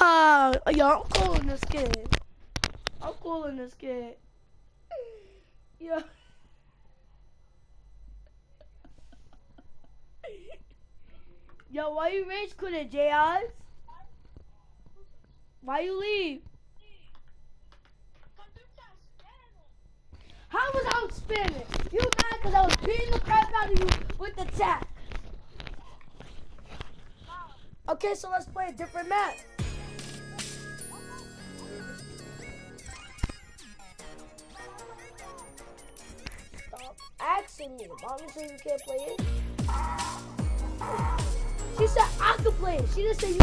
Ah, yo, I'm calling this kid. I'm calling this kid. Yo. Yo, why you rage quitting, J.I.s? Why you leave? How was I spamming? You mad because I was beating the crap out of you with the tap. Okay, so let's play a different map. You can't play it. She said I could play it. She didn't say you